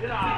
Get out.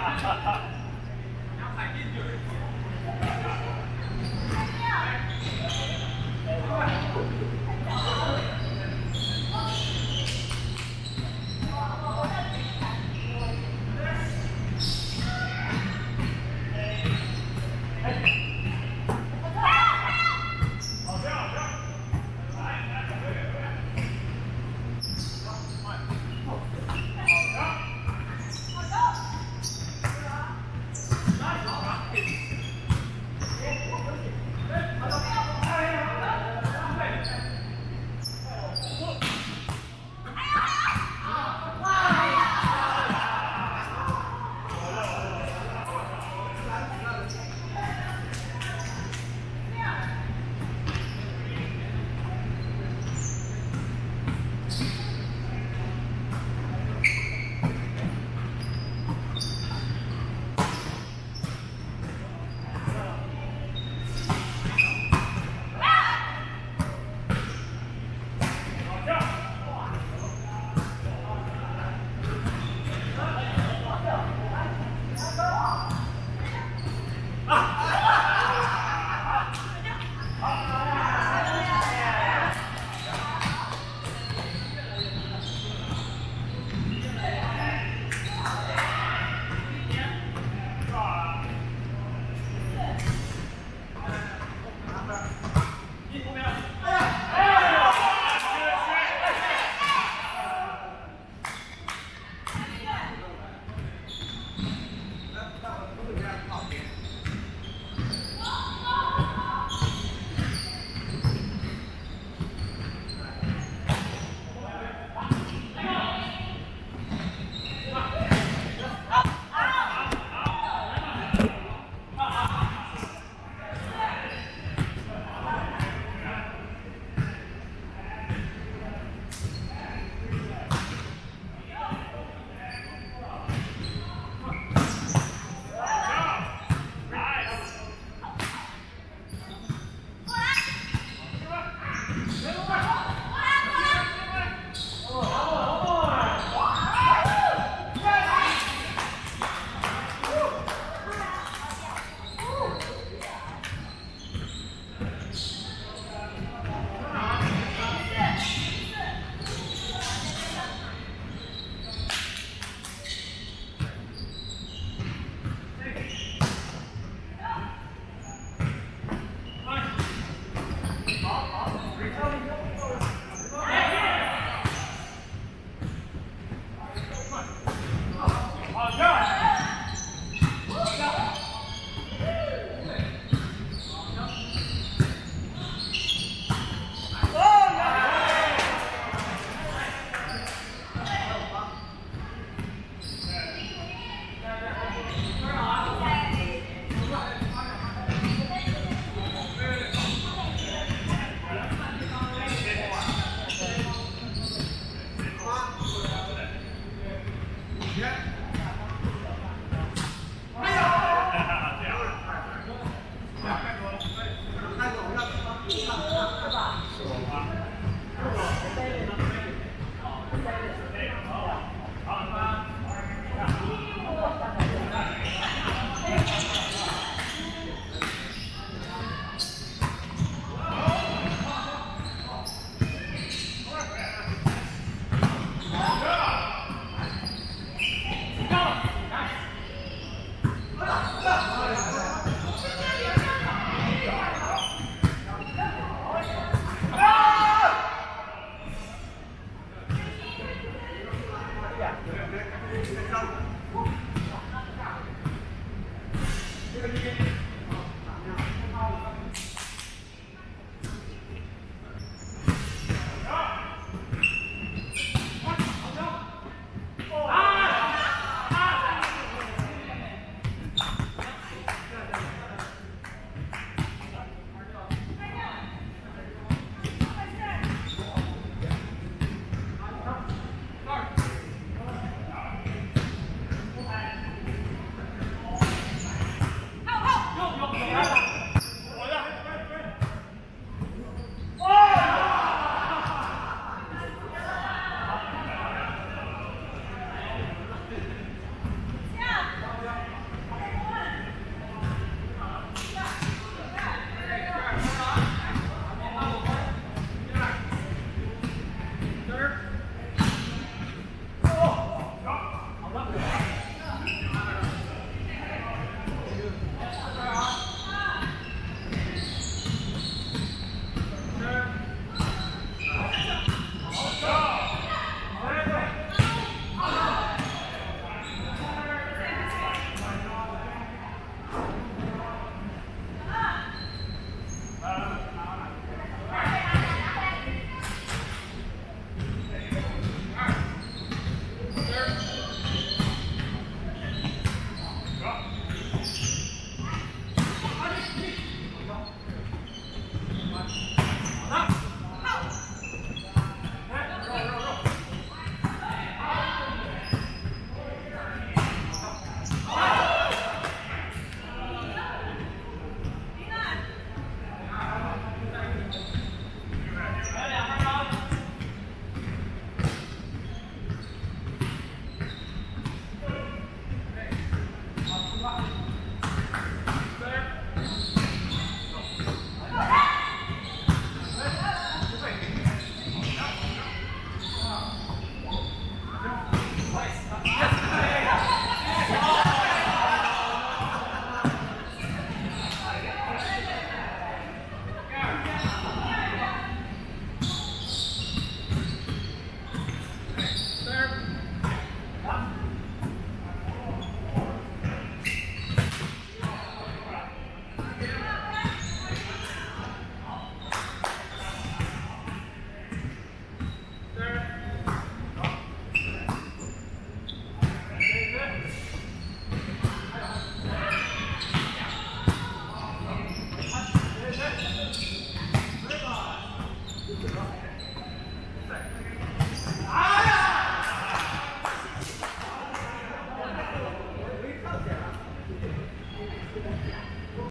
哎